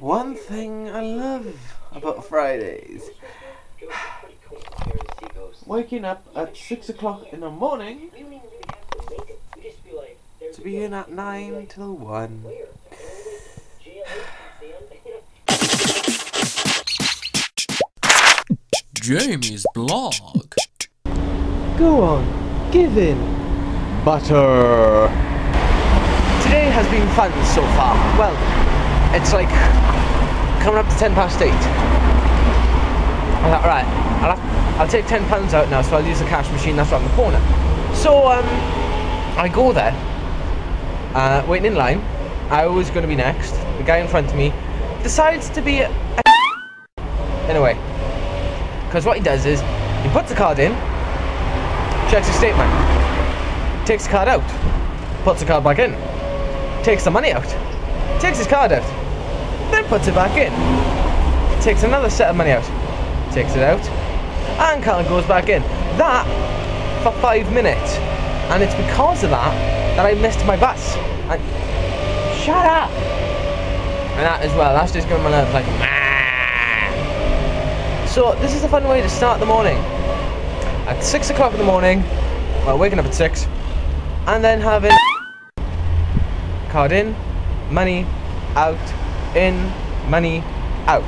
One thing I love about Fridays. Waking up at 6 o'clock in the morning to be in at 9 till 1. Jamie's blog. Go on, give in. Butter. Today has been fun so far. Well, it's like coming up to 10 past 8. I thought, right, I'll, have, I'll take 10 pounds out now, so I'll use the cash machine that's around the corner. So, um, I go there, uh, waiting in line. I was going to be next. The guy in front of me decides to be a, a in. Because what he does is, he puts the card in, checks his statement, takes the card out, puts the card back in, takes the money out, takes his card out, puts it back in, takes another set of money out, takes it out, and card goes back in. That for five minutes. And it's because of that that I missed my bus. And shut up! And that as well, that's just going my nerves like. So this is a fun way to start the morning. At six o'clock in the morning, well waking up at six, and then having card in, money out, in, money out.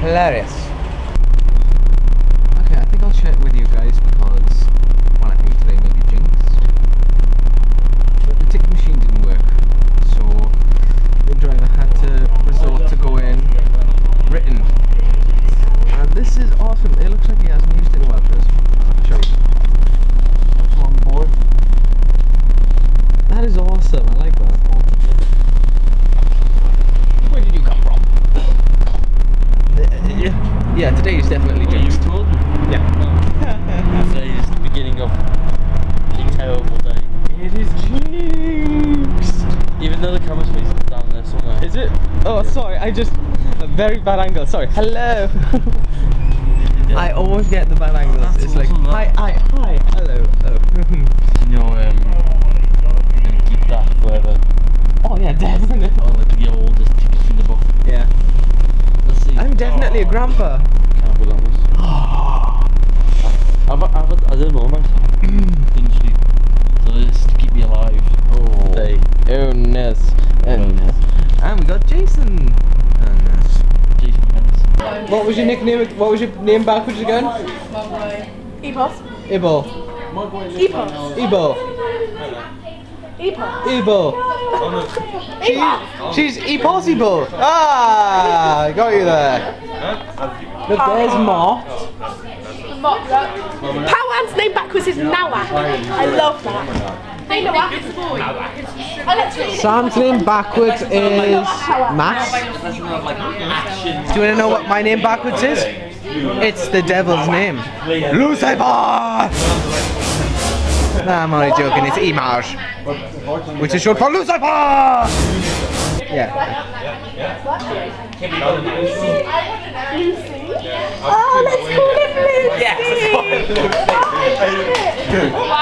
Hilarious. Okay, I think I'll share it with you guys because well, I think today may be jinxed. But the ticket machine didn't work, so the driver had to resort to going written. And this is awesome. It looks like he hasn't used it in a while. First, I'll show you. Come on board. That is awesome. I like that. Where did you come from? Yeah, yeah. Today is definitely What you jinxed. told me? Yeah. Today is the beginning of a terrible day. It is jinxed. Even though the camera's facing down there somewhere. Is it? Oh, sorry. I just a very bad angle. Sorry. Hello. I always get the bad angles. That's it's like awesome, hi, hi, hi, hello. You know, um, and keep that forever. Oh, oh yeah, definitely. Or like the oldest tickets in the book. Yeah. Let's see. I'm definitely a grandpa. Can't be like this. I've, I've, I don't know myself. Didn't sleep. So it's to keep me alive. Oh. Day. Oh, ness. Oh, Oh, ness. And we got Jason. Oh, ness. Jason Vance. What was your nickname? What was your name backwards again? Epos. Ibo. Epos. Ibo. Epos. Ibo. She, she's impossible. Ah, got you there. Look, there's Mott. Powan's name backwards is Nawak. I love that. Hey Nawak. It's a. Sam's name backwards is Max. Do you want to know what my name backwards is? It's the devil's name, Lucifer. Nah, I'm only joking. It's Image. Which is short for Lucifer! Yeah. Oh, let's call it Lucy. Why?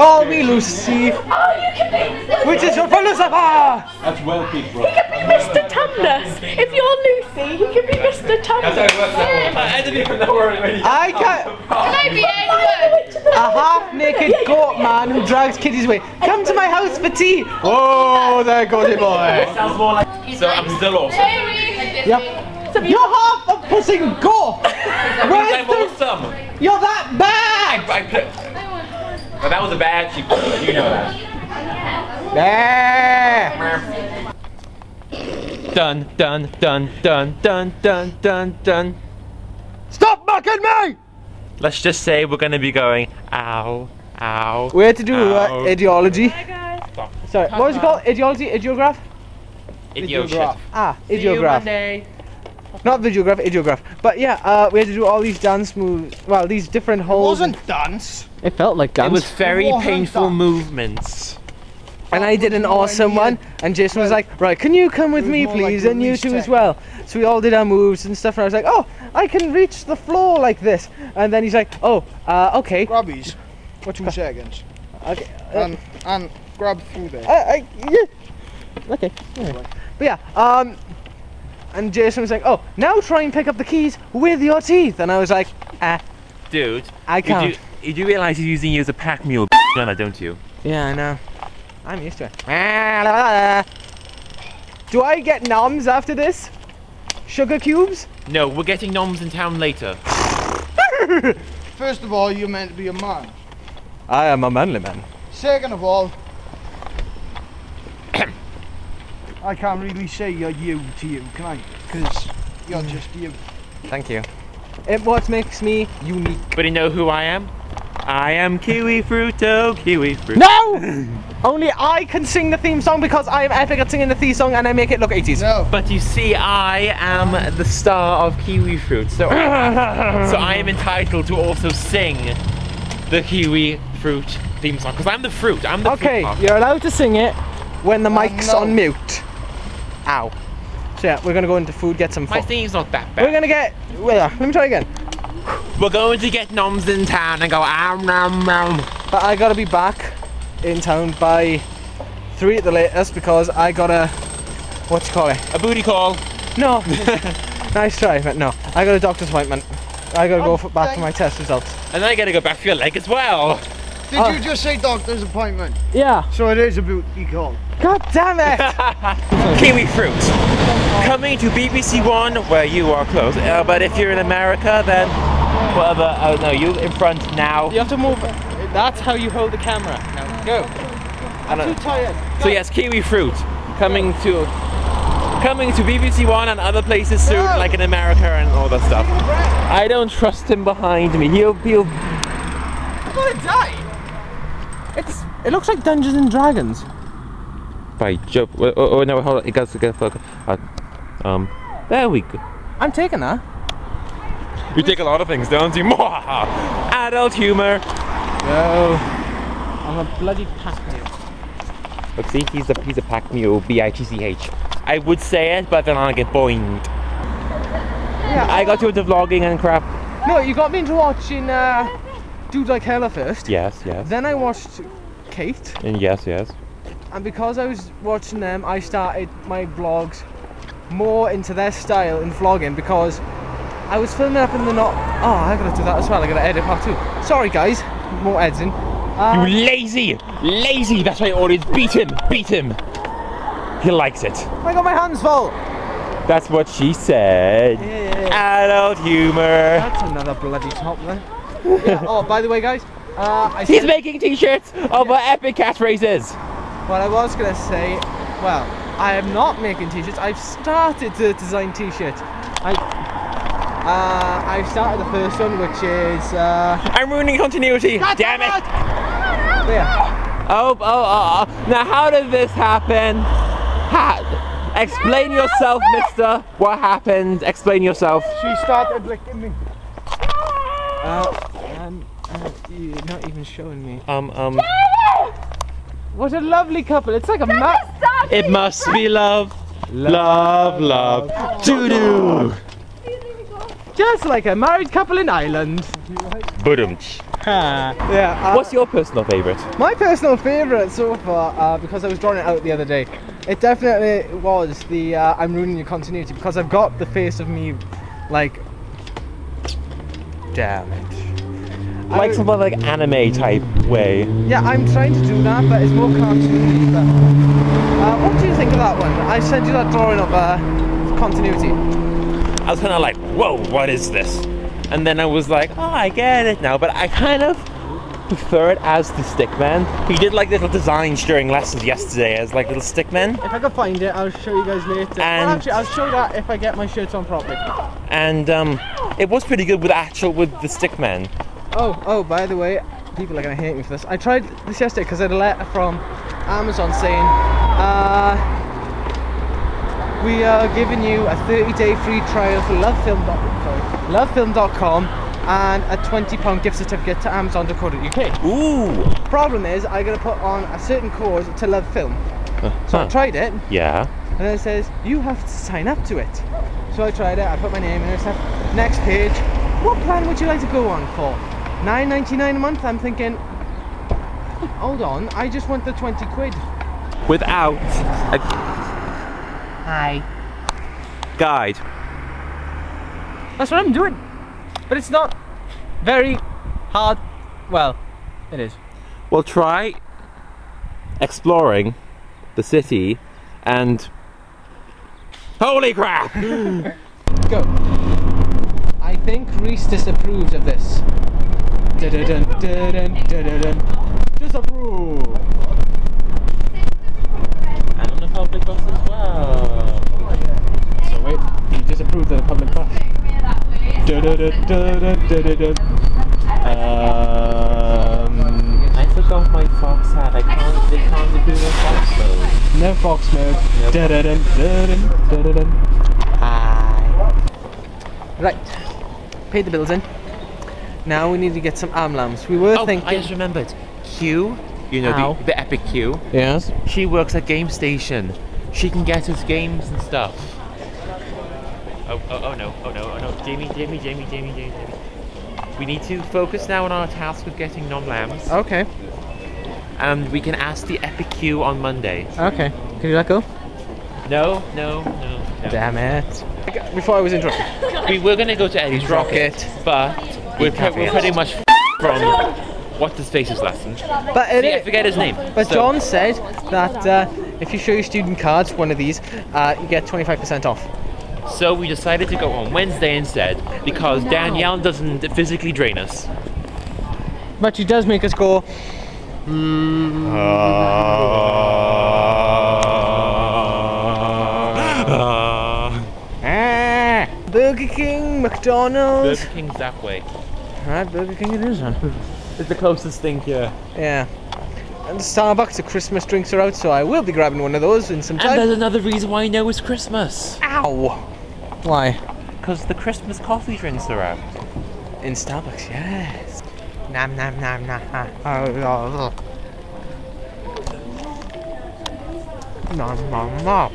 Fine, you can call me Lucy. Oh, you can be. Which is short for Lucifer! That's well picked, bro. He can be Mr. Tumnus. If you're Lucy, he can be Mr. Tumnus. I didn't even know where it I can't. Can I be Edward? A half-naked goat man who drags kitties away. Come to my house for tea. Oh, there goes the boy. Sounds more like. So I'm still awesome. Yep. You're half a pissing goat. Where's the? awesome. You're that bad. I put. But that was a bad cheap. You know that. There. Dun dun dun dun dun dun dun dun. Stop mocking me. Let's just say we're gonna be going ow ow. We had to do uh, ideology. Sorry, what was it called? Ideology? Ideograph? Ideograph. Ah, ideograph. Not videograph, ideograph. But yeah, uh, we had to do all these dance moves. Well, these different holds. wasn't dance. It felt like dance. It was very wasn't painful done. movements. and I did an awesome one. And Jason was like, "Right, can you come with me, more like please?" and you release two as well. So we all did our moves and stuff. And I was like, "Oh, I can reach the floor like this." And then he's like, "Oh, uh, okay, Grubbies for two seconds. okay." uh, And and grab food there. I, I, yeah. Okay. alright. But yeah, um, and Jason was like, "Oh, now try and pick up the keys with your teeth," and I was like, "Ah, Dude, I can't." do, you do realize he's using you as a pack mule, Gunner, don't you? Yeah, I know. I'm used to it. Do I get noms after this? Sugar cubes? No, we're getting noms in town later. First of all, you're meant to be a man. I am a manly man. Second of all, I can't really say you're you to you, can I? Because you're mm. just you. Thank you. It what makes me unique. But you know who I am? I am Kiwi Fruito, Kiwi Fruit. No! Only I can sing the theme song because I am epic at singing the theme song and I make it look 80s. No. But you see, I am the star of Kiwi Fruit, so I, so I am entitled to also sing the Kiwi Fruit theme song because I'm the fruit. I'm the Okay, fruit. part. you're allowed to sing it when the Oh, mic's no. on mute. Ow. So yeah, we're gonna go into food, get some food. My theme's not that bad. We're gonna get. Uh, let me try again. We're going to get noms in town and go am nom nom. But I gotta be back in town by three at the latest because I gotta. What you call it? A booty call. No. nice try, but no. I got a doctor's appointment. I gotta go Oh, for, back for my test results. And then I gotta go back for your leg as well. Did Oh. you just say doctor's appointment? Yeah. So it is a booty call. God damn it! Kiwi fruit. Coming to BBC One where you are close. Uh, but if you're in America, then whatever. Oh no, you in front now. you have to move. That's how you hold the camera. Now go. I'm too tired. So yes, kiwi fruit coming to coming to BBC One and other places soon, No. like in America and all that stuff. I don't trust him behind me. He'll he'll. I'm gonna die. It's. It looks like Dungeons and Dragons. By Joe. Oh, oh, no, hold on. It goes to get focus. Uh, um, there we go. I'm taking that. You take a lot of things, don't you? Adult humor. No. I'm a bloody pack mule. Look, see, he's a he's a pack mule. B I T C H. I would say it, but then I get boinged. Yeah. I got you into vlogging and crap. No, you got me into watching uh, Dude Like Hella first. Yes, yes. Then I watched Kate, And yes, yes. and because I was watching them, I started my vlogs more into their style in vlogging because I was filming up in the not. Oh, I gotta do that as well. I gotta edit part two. Sorry, guys, more editing. You Uh, lazy, lazy. That's my audience. Beat him, beat him. He likes it. I got my hands full. That's what she said. Yeah, yeah, yeah. Adult humor. That's another bloody top there. Yeah. Oh, by the way, guys, uh, I He's making t-shirts of our epic catchphrases. What I was gonna say, well, I am not making t-shirts. I've started to design t-shirts. I, uh, I've started the first one, which is, uh, I'm ruining continuity. Damn it. there. Oh, oh, oh, oh. Now, how did this happen? Ha- explain yourself, mister. What happened? Explain yourself. She started licking me. Uh, you're not even showing me. Um, um. What a lovely couple. It's like a map. It must be love. Love, love. Doo doo. Just like a married couple in Ireland. Budumch. Yeah. Uh, What's your personal favorite? My personal favourite so far, uh, because I was drawing it out the other day, it definitely was the uh, I'm ruining your continuity because I've got the face of me, like, damn it. Like something like anime type way. Yeah, I'm trying to do that, but it's more cartoony. But, uh, what do you think of that one? I sent you that drawing of uh, continuity. I was kind of like, whoa, what is this? And then I was like, oh, I get it now. But I kind of prefer it as the stickman. He did like little designs during lessons yesterday as like little stickmen. If I can find it, I'll show you guys later. And- well, actually, I'll show you that if I get my shirts on properly. And um, it was pretty good with actual with the stickman. Oh, oh, by the way, people are gonna hate me for this. I tried this yesterday because I had a letter from Amazon saying, uh, we are giving you a 30-day free trial for lovefilm. Sorry, lovefilm.com and a 20 pound gift certificate to Amazon.co.uk. Ooh. Problem is, I gotta put on a certain code to love film. So I Huh. tried it, Yeah. and then it says you have to sign up to it. So I tried it. I put my name in and stuff. Next page. What plan would you like to go on for? 9.99 a month. I'm thinking Hold on, I just want the 20 quid. Without a Hi. guide. That's what I'm doing. But it's not very hard. Well, it is. Well, try exploring the city and. Holy crap! Go. I think Reese disapproves of this. Disapprove. and on the public bus as well. So wait, he disapproved of the public bus. Um, I forgot my fox hat. I can't. They can't do no fox mode. no fox mode. Dun-dun-dun, dun-dun, dun-dun-dun. Hi. Right. Paid the bills in. Now we need to get some arm lamps. We were Oh, thinking. I just remembered. Q, you know Ow. the, the epic Q. Yes. She works at Game Station. She can get us games and stuff. Oh, oh, oh no, oh no, oh no. Jamie, Jamie, Jamie, Jamie, Jamie, Jamie. We need to focus now on our task of getting non lambs. Okay. And we can ask the epic Q on Monday. Okay. Can you let go? No, no, no, no. Damn it. Before I was interrupted. We were gonna go to Eddie's Rocket. Rocket, but we're, pre- we're pretty much from what's his face's lesson. But it, See, I forget his name. But So- John said that uh, if you show your student cards, one of these, uh, you get 25% off. So we decided to go on Wednesday instead because Danielle doesn't physically drain us. But she does make us go. "Ah." Burger King, McDonald's. Burger King's that way. Right, Burger King it is, then. It's the closest thing here. Yeah. And Starbucks, the Christmas drinks are out, so I will be grabbing one of those in some time. And there's another reason why I know it's Christmas. Ow! Why? Because the Christmas coffee drinks are out. In Starbucks, yes. Nam nam nam nam. Nom nom nom.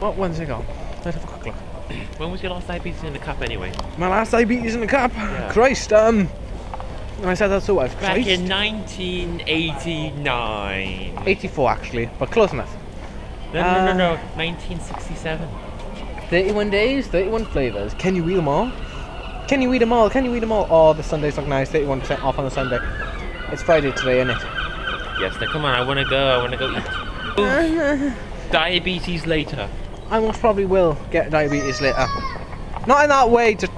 What one's it got? Let's have a quick look. When was your last diabetes in the cup anyway? My last diabetes in the cup. Christ, um. I said that so well. Back Christ. in 1989. 84 actually, but close enough. No, no, no, Uh, no, 1967. 31 days, 31 flavours. Can you eat them all? Can you eat them all? Can you eat them all? Oh, the sundaes look nice. 31% off on the sundae. It's Friday today, isn't it? Yes, now come on, I want to go, I want to go eat. Diabetes later. I most probably will get diabetes later. Not in that way, just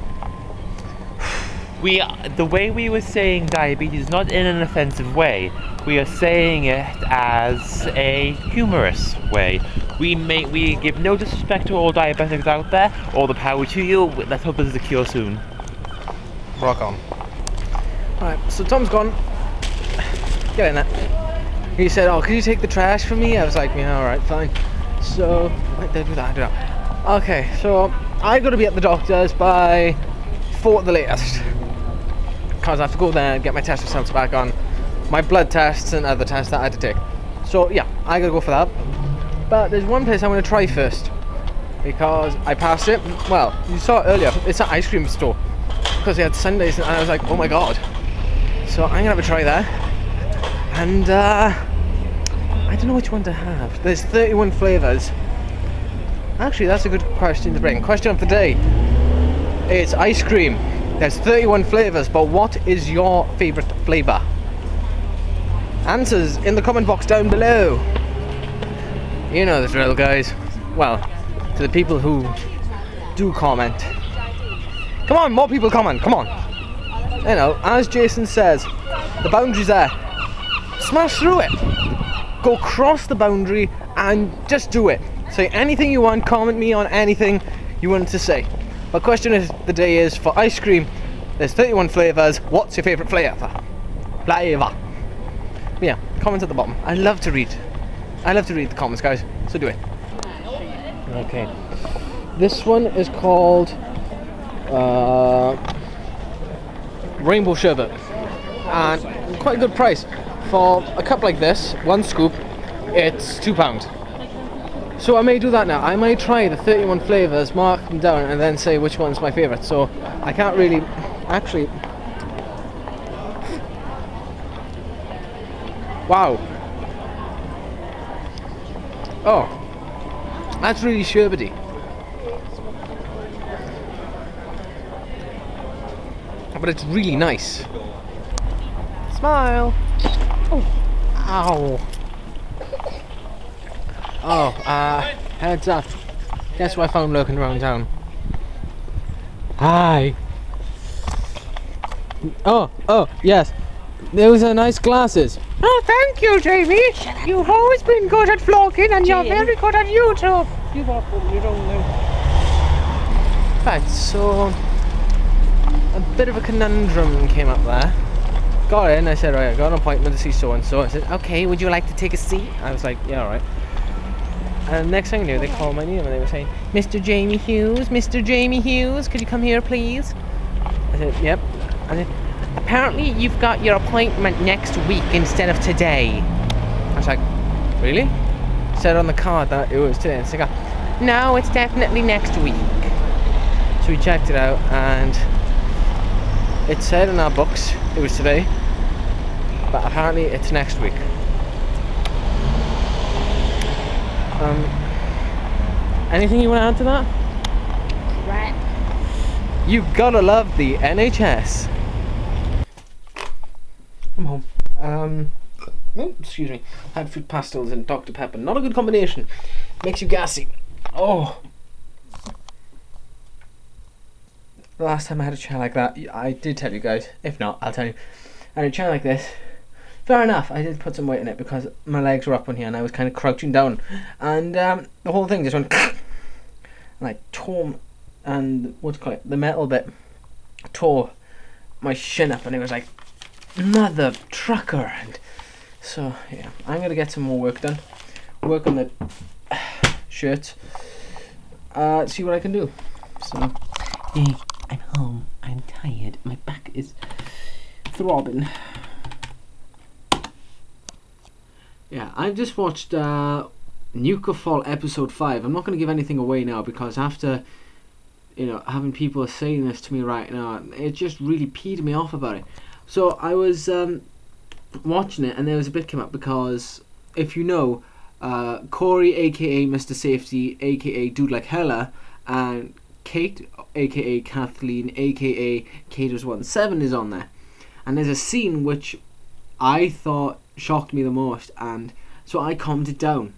We, the way we were saying diabetes, not in an offensive way. We are saying it as a humorous way. We may, we give no disrespect to all diabetics out there. All the power to you. Let's hope there's a cure soon. rock on. Alright, so Tom's gone. Get in there. He said, Oh, can you take the trash for me? I was like, Yeah, alright, fine. So, do that? I do that. Okay, so I got to be at the doctor's by four at the latest. Because I have to go there and get my test results back on my blood tests and other tests that I had to take. So, yeah, I gotta go for that. But there's one place I want to try first. Because I passed it. Well, you saw it earlier. It's an ice cream store. Because they had sundaes and I was like, oh my god. So I'm gonna have a try there. And uh, I don't know which one to have. There's 31 flavours. Actually, that's a good question to bring. Question of the day. It's ice cream. There's 31 flavours, but what is your favourite flavour? Answers in the comment box down below. You know the drill, guys. Well, to the people who do comment. Come on, more people comment, come on. You know, as Jason says, the boundary's there. Smash through it. Go cross the boundary and just do it. Say anything you want, comment me on anything you want to say. My question of the day is for ice cream, there's 31 flavours. What's your favourite flavour? Flavour. Yeah, comments at the bottom. I love to read. I love to read the comments, guys. So do it. Okay. This one is called uh, Rainbow Sherbet. And quite a good price. For a cup like this, one scoop, it's £2. So I may do that now. I may try the 31 flavours, mark them down, and then say which one's my favourite. So I can't really. Actually. Wow. Oh, that's really sherbety. But it's really nice. Smile. Oh, ow. Oh, uh, heads up. Guess what I found lurking around town? Hi. Oh, oh, yes. Those are nice glasses. Oh, thank you, Jamie. You've always been good at vlogging and you're very good at YouTube. You walk over your own now. Right, so a bit of a conundrum came up there. Got in, I said, right, I got an appointment to see so and so. I said, okay, would you like to take a seat? I was like, yeah, alright. And next thing I knew, they called my name and they were saying, Mr. Jamie Hughes, Mr. Jamie Hughes, could you come here, please? I said, yep. I said, apparently you've got your appointment next week instead of today. I was like, really? Said on the card that it was today. And I go, no, it's definitely next week. So we checked it out and it said in our books it was today, but apparently it's next week. Um, anything you want to add to that? Right. You gotta love the NHS. I'm home. Um, oh, excuse me. Had Fruit Pastilles and Dr Pepper. Not a good combination. Makes you gassy. Oh. The last time I had a chair like that, I did tell you guys. If not, I'll tell you. I had a chair like this. Fair enough, I did put some weight in it because my legs were up on here and I was kind of crouching down. And um, the whole thing just went and I tore and what's called the metal bit tore my shin up and it was like mother trucker. And so yeah I'm gonna get some more work done. Work on the shirt. Uh, see what I can do. So hey I'm home. I'm tired. My back is throbbing yeah I've just watched uh, Nuka Fall episode 5 I'm not going to give anything away now because after you know, having people saying this to me right now, it just really peed me off about it. So I was um, watching it, and there was a bit came up because if you know, uh, Corey, aka Mr. Safety, aka Dude Like Hella, and Kate, aka Kathleen, aka KatersOneSeven, is on there, and there's a scene which I thought shocked me the most, and so I calmed it down.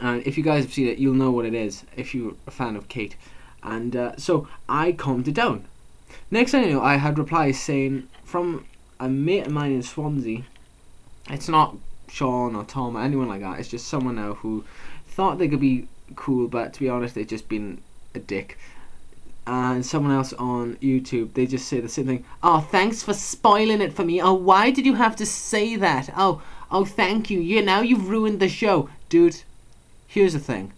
And if you guys have seen it, you'll know what it is if you're a fan of Kate. And uh, so I calmed it down. Next thing I know, I had replies saying from a mate of mine in Swansea. It's not Sean or Tom or anyone like that. It's just someone now who thought they could be cool, but to be honest, they've just been a dick. And someone else on YouTube, they just say the same thing. Oh, thanks for spoiling it for me. Oh, why did you have to say that? Oh, oh, thank you. You now you've ruined the show, dude. Here's the thing.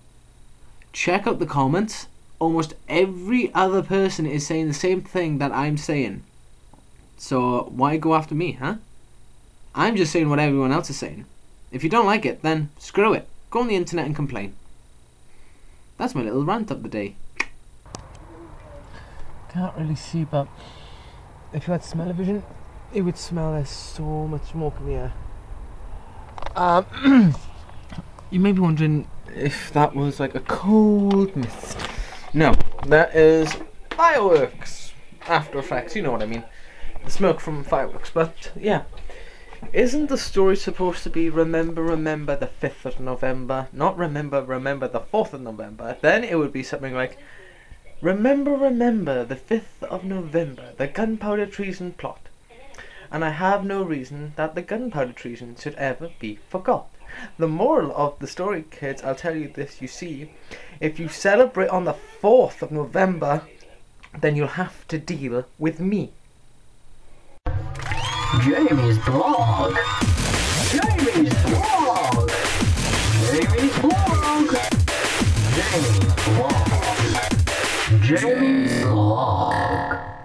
Check out the comments almost every other person is saying the same thing that I'm saying. So why go after me, huh? I'm just saying what everyone else is saying. If you don't like it, then screw it. Go on the internet and complain. That's my little rant of the day. Can't really see, but if you had smell-o-vision, it would smell there's so much smoke in the air. Um, you may be wondering if that was like a cold mist. No, that is fireworks. After Effects, you know what I mean. The smoke from fireworks. But yeah, isn't the story supposed to be remember, remember the 5th of November? Not remember, remember the 4th of November. Then it would be something like remember, remember the 5th of November, the gunpowder treason plot. And I have no reason that the gunpowder treason should ever be forgot. The moral of the story, kids, I'll tell you this, you see, if you celebrate on the 4th of November, then you'll have to deal with me. Jamie's blog. Jamie's blog. Jamie's blog. Jamie's blog. Jamie's Log.